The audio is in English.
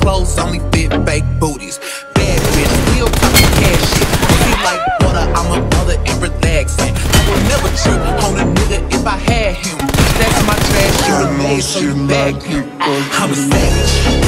clothes only fit fake booties. Bad bitch, still talking cash shit. Pussy like water, I'm a mother and relaxing. I would never trip on a nigga if I had him. That's my trash, you the maid, so you bag him. I'm a savage.